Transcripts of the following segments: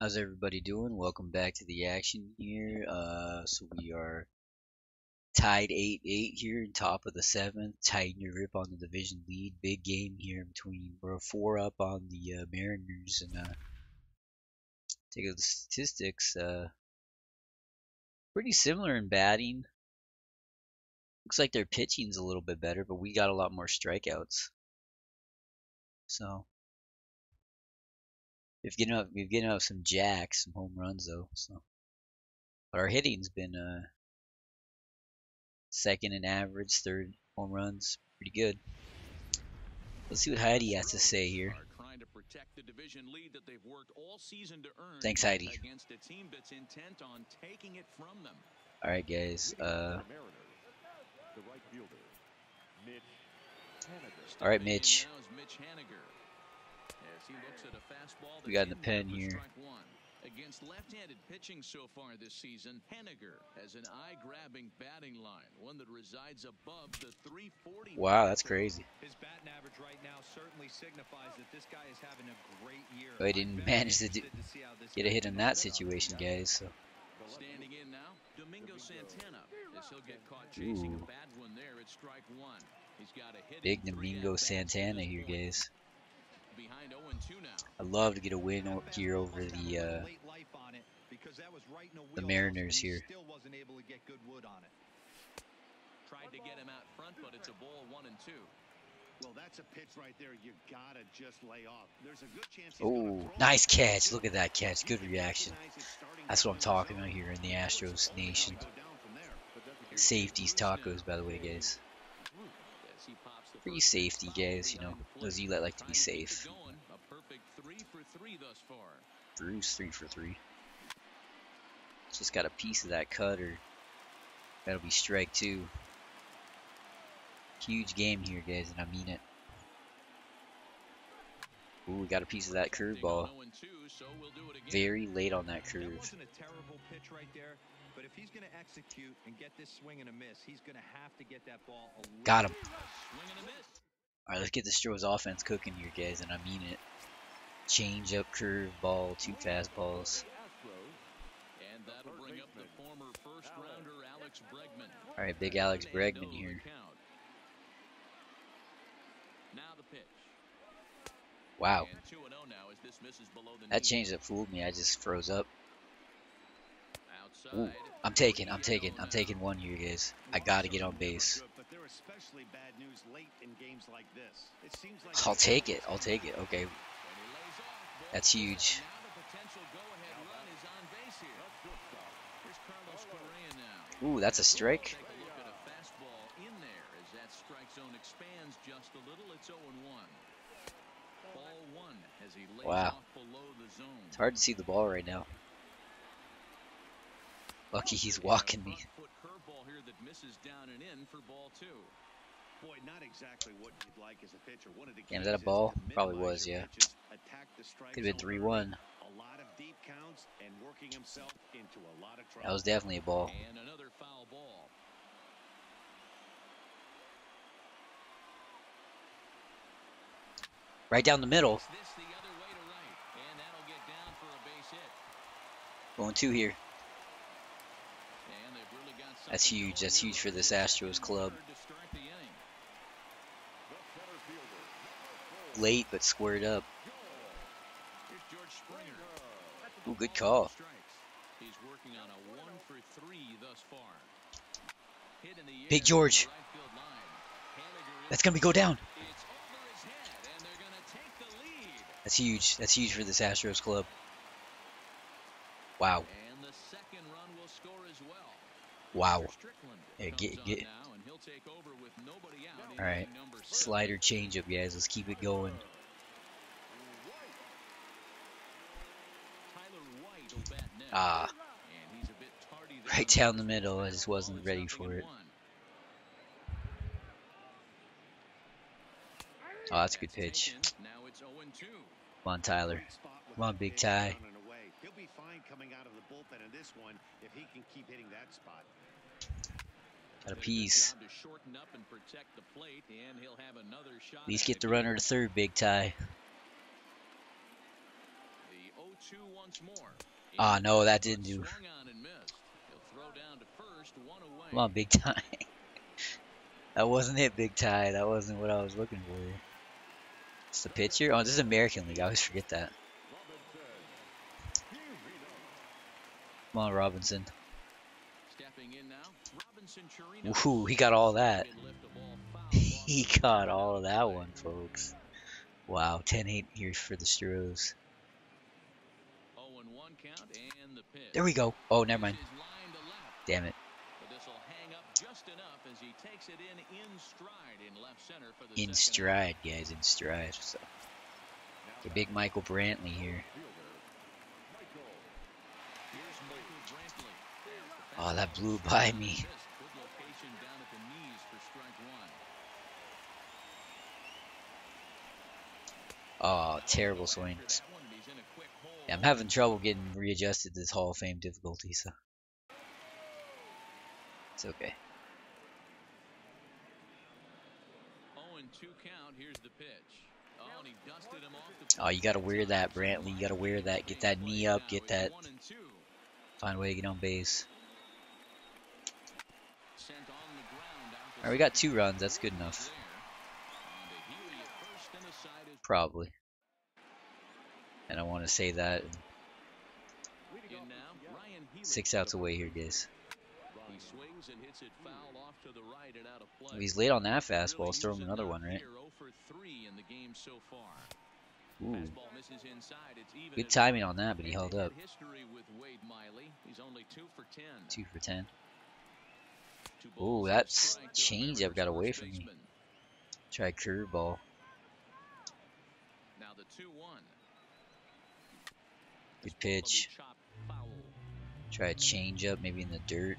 How's everybody doing? Welcome back to the action here. Uh, so we are tied 8-8 here in top of the seventh. Tighten your grip on the division lead. Big game here in between we're four up on the uh, Mariners and uh, take a look at the statistics. Uh, pretty similar in batting. Looks like their pitching's a little bit better, but we got a lot more strikeouts. So we've given up we've given up some jacks, some home runs though. So, but our hitting's been uh second in average, third home runs, pretty good. Let's see what Heidi has to say here. Thanks, Heidi. All right, guys. Uh, all right, Mitch. We got in the pen here. Against left-handed pitching so far this season, Haniger has an eye-grabbing batting line, one that resides above the 340. Wow, that's crazy. His batting average right now certainly signifies that this guy is having a great year. But he didn't manage to do, get a hit in that situation, guys. So. Standing in now, Domingo Santana. As he'll get caught chasing Ooh. a bad one there at strike one. He's got a hit Big in Domingo Santana to this here, point. guys. Behind 0-2 now. I'd love to get a win here over the uh, the Mariners here. Still wasn't able to get good wood on it. Tried to get him out front, but it's a ball one and two. Well, that's a pitch right there. You gotta just lay off. There's a good chance. Oh, nice catch. Look at that catch. Good reaction. That's what I'm talking about here in the Astros nation. Go down from there. Safeties tacos, by the way, guys. Free safety, guys. You know, those of you that like to be Trying keep it safe. going. Three for three. Bruce three for three. Just got a piece of that cutter. that'll be strike two. Huge game here, guys, and I mean it. Ooh, we got a piece of that curveball. 0 and 2, so we'll do it again. Very late on That curve. Wasn't a terrible pitch right there, but if he's going to execute and get this swing and a miss, he's going to have to get that ball a Got him. Swing and a miss. All right, let's get the Stros offense cooking here, guys, and I mean it. Change up, curve ball, two fastballs. And that'll bring up the former first rounder Alex Bregman. All right, big Alex Bregman oh here. count. Now the pitch. Wow, And 2 and 0 now as this misses below the that knee. change that fooled me. I just froze up. Outside. Ooh, I'm taking, I'm taking, I'm taking one here, guys. I gotta get on base. But they're especially bad news late in games like this. It seems like I'll take it. I'll take it. Okay, And he lays off. Ball That's huge. Now the potential go-ahead run is on base here. Here's Carlos Correa now. Ooh, that's a strike. Take a look at a fastball in there as that strike zone expands just a little. It's 0 and 1. Ball one as he lays Wow. off below the zone. It's hard to see the ball right now. Lucky he's walking me. Front foot curveball here that misses down and in for ball two. boy, not exactly what you'd like as a pitcher. One of the Damn, is that a ball? Probably was, yeah. pitches, attack the strike Could have been zone 3 early, 1. A lot of deep counts and working himself into a lot of trouble. That was definitely a ball. And another foul ball. Right down the middle. This the other way to right, and that'll get down for a base hit. Going two here. And they've really got That's huge. That's huge for this Astros club. to. Late, but squared up. Ooh, good call. Big George. to That's gonna be go down. That's huge. That's huge for this Astros club. Wow. And the second run will score as well. Wow. Yeah, get- get- now, and he'll take over with nobody out in All right. inning number six. Slider changeup, guys. Let's keep it going. Tyler White will bat next. Ah, And he's a bit tardy there right down the middle. I just wasn't ready for it. Oh, that's a good pitch. Now it's 0 and 2. Come on, Tyler. Come on, Big Ty. down and away. He'll be fine coming out of the bullpen in this one if he can keep hitting that spot. Got a piece. job to shorten up and protect the plate, and he'll have another shot At least get the runner to third, Big Ty. The 0-2 once more. Ah, no, that didn't do. Swung on and missed. He'll throw down to first, one away. Come on, big tie. that wasn't it, big tie. That wasn't what I was looking for. It's the pitcher. Oh, this is American League. I always forget that. Come on, Robinson. Stepping in now, Robinson Chirino. Ooh, he got all that. Can lift the ball foul He got all of that one, folks. Wow, 10-8 here for the Stros. 0 and 1 count and the pitch. There we go. Oh, never mind. This is line to left, Damn it. but this will hang up just enough as he takes it in stride in left center for the In second out. stride, guys, in stride. So, the big Michael Brantley here. Here's Michael Brantley. There's the Oh, that blew by me. Missed. Good location down at the knees for strike one. Oh, terrible swing. After that one, and he's in a terrible hole. Yeah, I'm having trouble getting readjusted to this Hall of Fame difficulty, so it's okay. 0 and 2 count. Here's the pitch. Oh, and he dusted him off the Oh, you gotta wear that, Brantley. You gotta wear that. Get that knee up. Get that. One and two. Find a way to get on base. Sent on the ground out to All right, we got two runs. That's good enough. there. On to Healy at first, and the side is Probably. And I want to say that. Ryan six outs away here, guys. He swings and hits it foul off to the right and out of play. If he's late on that fastball. Let's throw him another one, right? here, 0 for 3 in the game so far. Ooh, Fastball misses inside. It's even good timing on that, but he held up. had History with Wade Miley. He's only 2 for 10. For ten. Two Ooh, balls and that strike to changeup got away from me. Try curveball. The 2-1. Good This ball will be pitch. Try a changeup, maybe in the dirt.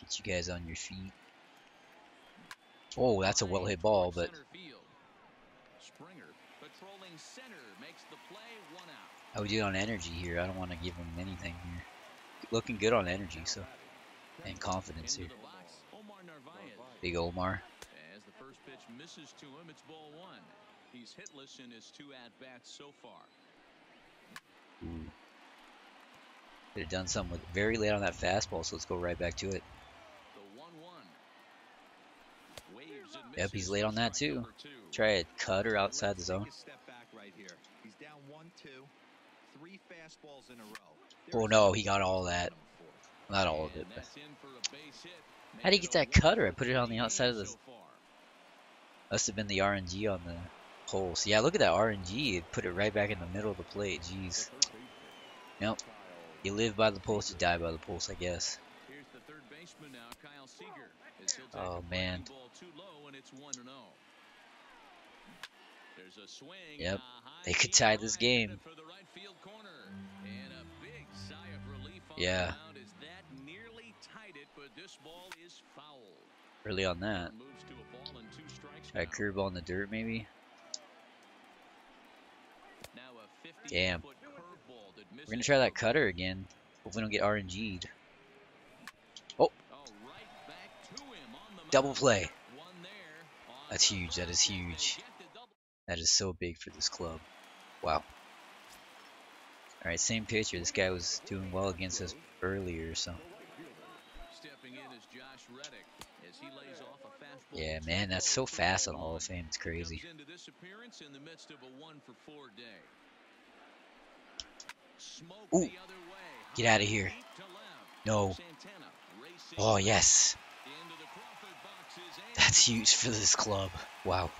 Get you guys on your feet. Oh, that's a well hit ball, but I would Springer patrolling center makes the play one out. how we do on energy here? I don't want to give him anything here. Looking good on energy, so and confidence here. Big Omar. As the first pitch misses to him, it's ball one. He's hitless in his two at bats so far. Ooh. Could have done something with very late on that fastball, so let's go right back to it. The 1 1. Waves and Yep, he's late on that too. Try a cutter outside the zone. Take a step back right here. He's down one, two, three fastballs in a row. Oh, no, he got all that. to for it. Not all of it, but that's in for a base hit. How'd he get that cutter? I put it on the outside of the- must have been the RNG on the hole. So yeah, look at that RNG. It put it right back in the middle of the plate. Jeez. Nope. You live by the pulse, you die by the pulse, I guess. Oh, man. Ball too low and it's 1 0. There's a swing. Yep. They could tie this game. Yeah. Early on that. Try a curveball in the dirt, maybe. Now a 50 Damn. foot curveball that We're gonna try that cutter again. Hope we don't get RNG'd. Oh. oh, right back to him Double play. One there on That's huge. That is hop, and they huge. get the double. That is so big for this club. Wow. Alright, same pitcher. This guy was doing well against us earlier, so. Stepping in is Josh Reddick as he lays off a fastball. Yeah, man, that's so fast on Hall of Fame. It's crazy. Comes into this appearance in the midst of a one for four day. Smoke Ooh. the other way. Get out of here. deep to left. No. Oh, yes. Into the Crawford boxes and That's huge for this club. Wow.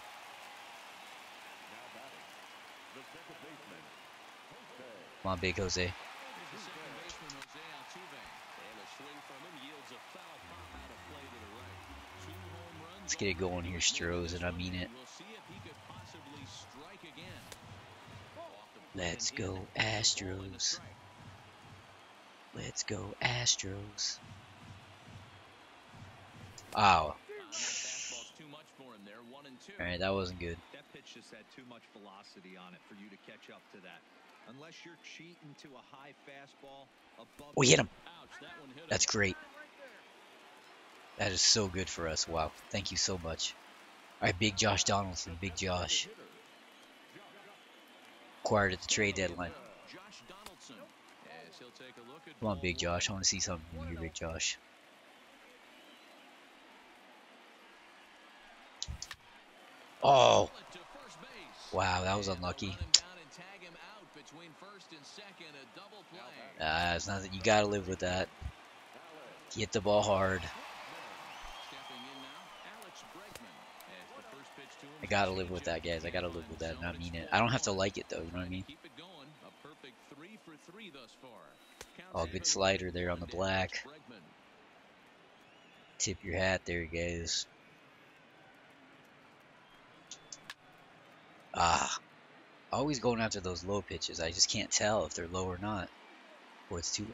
Come on, Big Jose. Here's the second baseman, Jose Altuve. And a swing from him yields a foul pop out of play to the right. Two home runs Let's get it going here, Stros, and I mean it. We'll see if he could possibly strike again. Off the plate Let's go, in. Ball and a Astros. Let's go, Astros. Wow. Fastball's too much for him there. One and two. Alright, that wasn't good. That pitch just had too much velocity on it for you to catch up to that. Unless you're cheating to a high fastball above. Oh, hit him. Ouch, that one hit him. That's great. That is so good for us. Wow. Thank you so much. Alright, Big Josh Donaldson. Big Josh. Acquired at the trade deadline. Josh Donaldson, as he'll take a look at Come on, Big Josh. I want to see something from you, Big Josh. Oh, Bullet to first base. wow, that was unlucky. run him down and tag him out between first and second, a double play. Uh, it's not that you gotta live with that. Hit the ball hard. Stepping in now, Alex Bregman. As the first pitch to him I gotta live with that, guys. I gotta live with that, and I mean it. I don't have to like it though. You know what I mean? Keep it going. A perfect three for three thus far. Counts Oh, good slider there on the black. Tip your hat there, guys. Ah, always going after those low pitches. I just can't tell if they're low or not, or it's too.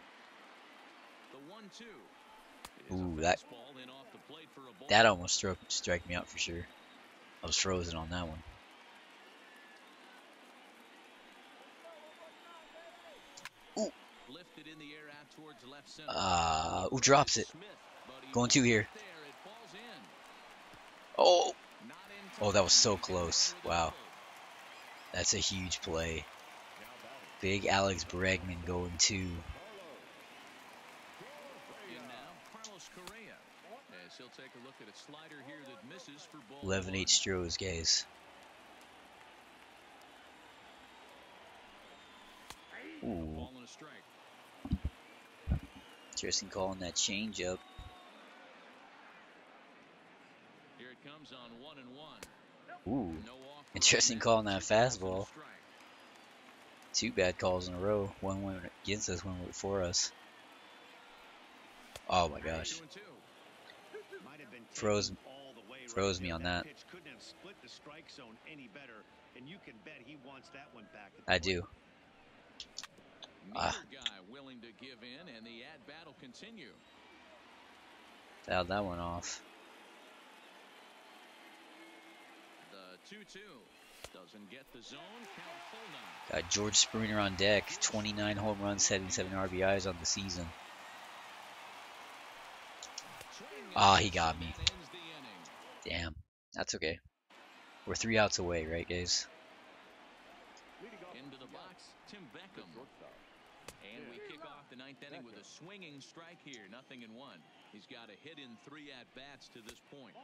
Ooh, that- fastball in off the plate for a ball. That almost struck strike me out for sure. I was frozen on that one. Center. Ah, who drops it? Going two here. Oh, Oh, that was so close. Wow. that's a huge play. Big Alex Bregman going two. In now, Carlos Correa. As he'll take a look at a slider here that misses for ball 11 one. 8 Stros, guys. Ooh, Ball and a strike. interesting call on that changeup. Here it comes on one and one. Ooh, Interesting call on that Two balls and a fastball. two bad calls in a row. One went against us, one went for us. Oh my gosh. Two and two. Might have been Froze- taken all the way right froze me on that. pitch couldn't have split the strike zone any better, and you can bet he wants that one back. I do. Ah. Neither guy willing to give in, and the ad battle continue. Fouled that one off. The 2-2 doesn't get the zone. Count full now. Got George Springer on deck. 29 home runs, 77 RBIs on the season. Swing Ah, and he got me. and that ends the inning. Damn. That's okay. We're three outs away, right, guys? Into the box, Tim Beckham. And we kick off the ninth inning with a swinging strike here, nothing in one. He's got a hit in three at bats to this point.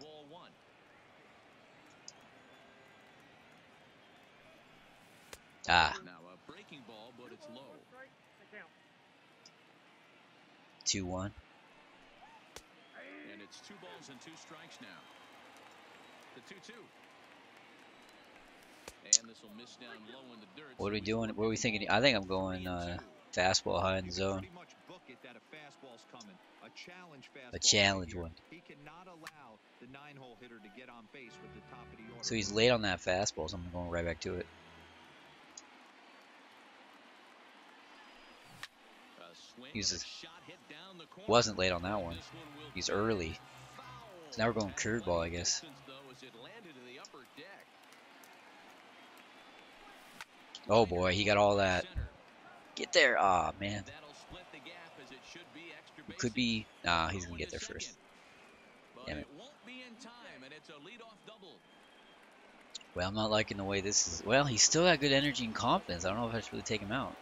Ball one. Ah, Now a breaking ball, but it's low. 2 1. And it's two balls and two strikes now. The 2 2. And this will miss down low in the dirt. What are we doing? What are we thinking? I think I'm going uh, fastball high in the zone. pretty much book it that a fastball's coming. A challenge fastball. A challenge here. one. He cannot allow the nine-hole hitter to get on base with the top of the order. So he's late on that fastball, so I'm going right back to it. A swing He's and a a- shot hit down the corner. Wasn't late on that one. He's early. So now we're going curveball, I guess. Oh boy, he got all that. Get there. Ah, man. Gap as it could be. Nah, he's going to get there first. Damn it. Well, I'm not liking the way this is. Well, he's still got good energy and confidence. I don't know if I should really take him out.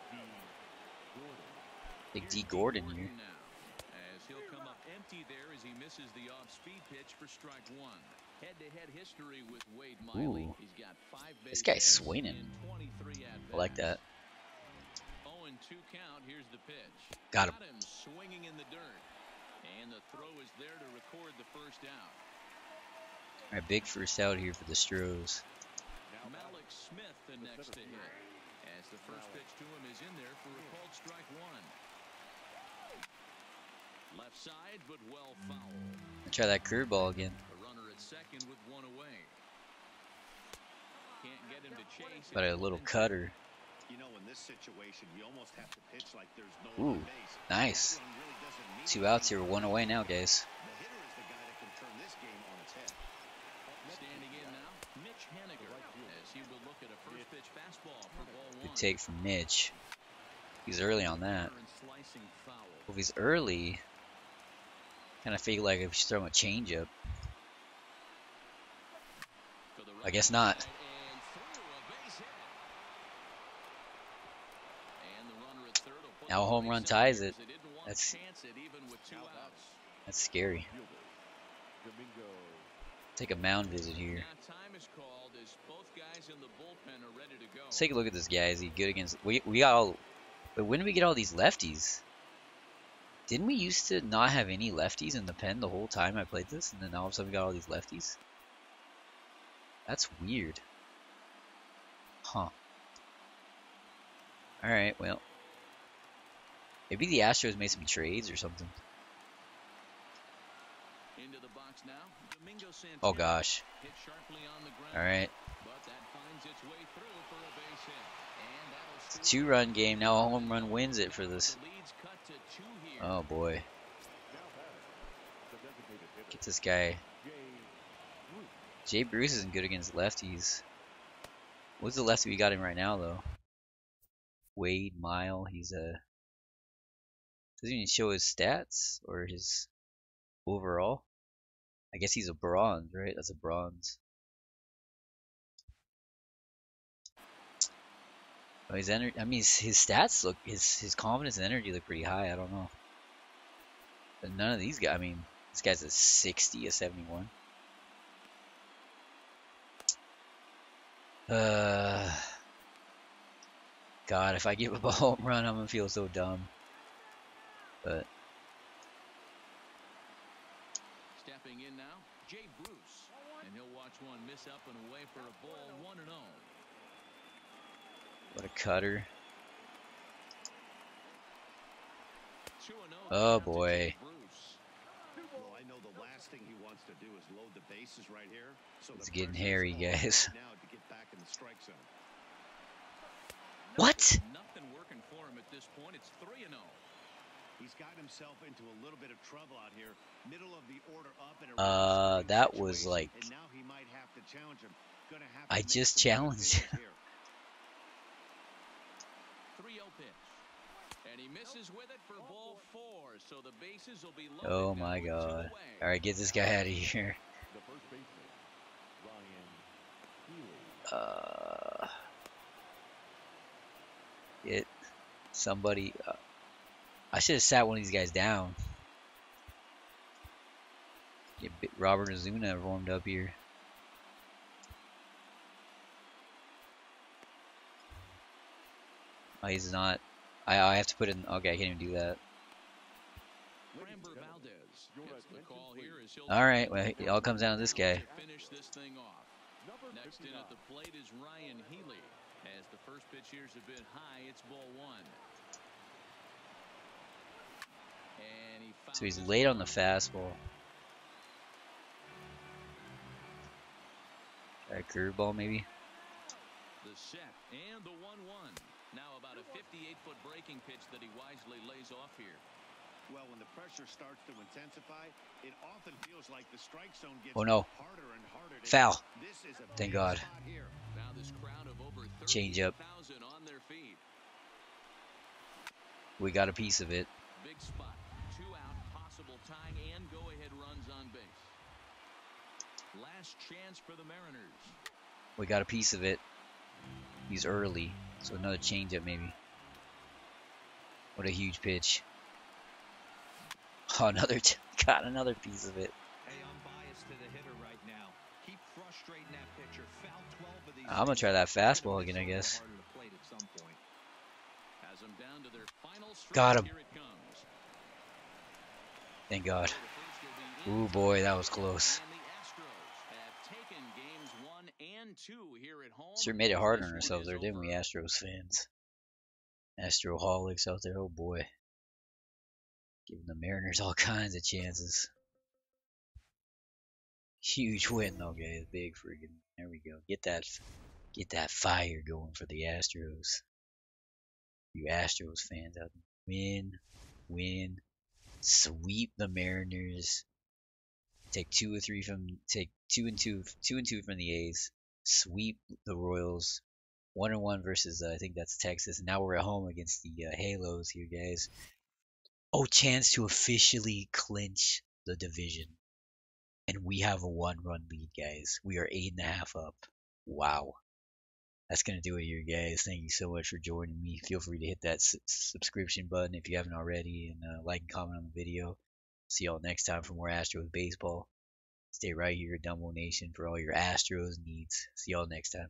Big Dee Gordon here. he'll come up empty there as he misses the off-speed pitch for strike one. Head-to-head history with Wade Miley. Ooh. He's got five This guy's swinging. 23 I like that. 0 and 2 count. Here's the pitch. Got him. him swinging in the dirt. And the throw is there to record the first out. All right, big first out here for the Stros. Mallex Smith the next to hit. As the first pitch to him is in there for a called strike one. Left side, but well foul. Try that curveball again. A runner at second with one away. Can't get him to chase. But a little cutter. You know, in this situation, you almost have to pitch like there's no Ooh, base. nice. This one really doesn't mean Two outs here, one away now, guys. The hitter is the guy that can turn this game on its head. Standing in now, Mitch Haniger. As he will look at a first pitch fastball for ball one. Good take from Mitch. He's early on that. And. If he's early, Kind of feel like if he's throwing a changeup. I guess not. Now a home run ties it. That's that's scary. Take a mound visit here. Let's take a look at this guy. Is he good against? We we got all. But when do we get all these lefties? Didn't we used to not have any lefties in the pen the whole time I played this, and then all of a sudden we got all these lefties? That's weird. Huh. Alright, well. Maybe the Astros made some trades or something. Oh gosh. Alright. It's a two run game. Now a home run wins it for this. Oh boy. Get this guy. Jay Bruce isn't good against lefties. What's the lefty we got him right now though? Wade Mile. He's a doesn't even show his stats or his overall. I guess he's a bronze, right? That's a bronze. Oh, his energy. I mean, his, his stats look his his confidence and energy look pretty high. I don't know. But none of these guys. I mean, this guy's a 60, a 71. Uh, God, if I give up a home run, I'm gonna feel so dumb. But stepping in now, Jay Bruce, and he'll watch one miss up and away for a ball, one and zero. What a cutter. Oh boy. Well, I know the last thing he wants to do is load the bases right here. So It's getting hairy, guys. Now to get back in the strike zone. What? Nothing working for him at this point. It's 3 and 0. He's got himself into a little bit of trouble out here. Middle of the order up in a Uh, that was like- and now he might have to challenge him. Gonna have I to make just challenged 3 0 pitch. Four. So the bases will be loaded Oh my god. Alright, get this guy out of here. Uh, get somebody. Uh, I should have sat one of these guys down. Get Bi- Robert Osuna warmed up here. Oh, he's not. I, I have to put in. Okay, I can't even do that. All right, well, it all comes down to this guy. Next in at the plate is Ryan Healy. As the first pitch here's a bit high, it's ball one. He So he's late on the fastball. All right, curveball maybe. The set and the 1 1. Now about a 58 foot breaking pitch that he wisely lays off here. Well, when the pressure starts to intensify, it often feels like the strike zone gets Oh, no. harder and harder to Foul. This is a Thank God. spot here. Now this crowd of over Change up. 30,000 on their feet. We got a piece of it. Big spot. Two out, possible tying and go ahead runs on base. Last chance for the Mariners. We got a piece of it. He's early, so another changeup maybe. What a huge pitch. Oh, another got another piece of it. Hey, I'm biased to the hitter right now. Keep frustrating that pitcher. Foul 12 of these I'm gonna try that fastball again, I guess. Harder to plate at some point. Has them down to their final. Got him. Here it comes. Thank God. So the first will be Ooh boy, that was close. And the Astros have taken games one and two here at home. Sure made it hard on ourselves there, didn't we. Astros fans? Astroholics out there, oh boy. Giving the Mariners all kinds of chances. Huge win though, guys. Big friggin' there we go. Get that get that fire going for the Astros. You Astros fans out there. Win, win, sweep the Mariners. Take two or three from take two and two two and two from the A's sweep the Royals one and one versus uh, I think that's Texas. Now we're at home against the uh, Halos here, guys. Oh, chance to officially clinch the division, and we have a one-run lead, guys. We are eight and a half up. Wow, that's gonna do it here, guys. Thank you so much for joining me. Feel free to hit that subscription button if you haven't already, and uh, like and comment on the video. See y'all next time for more Astros baseball. Stay right here, Dumbo Nation, for all your Astros needs. See y'all next time.